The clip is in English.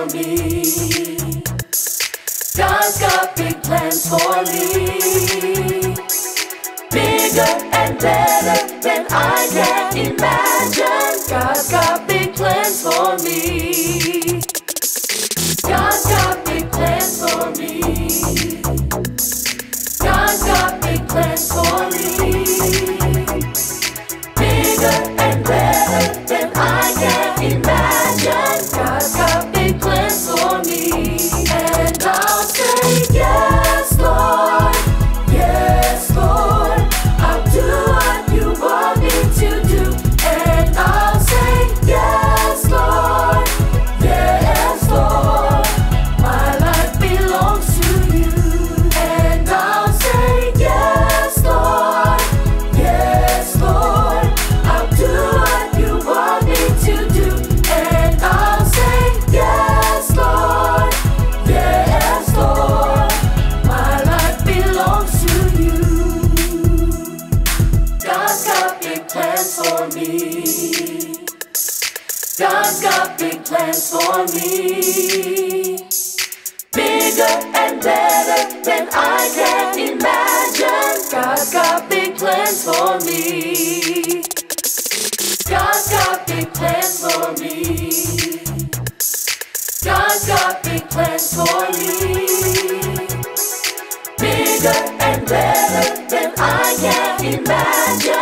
for me. God's got big plans for me. Bigger and better than I can imagine. God's got big plans for me. Plans for me. Bigger and better than I can imagine. God's got big plans for me. God's got big plans for me. God's got big plans for me. Bigger and better than I can imagine.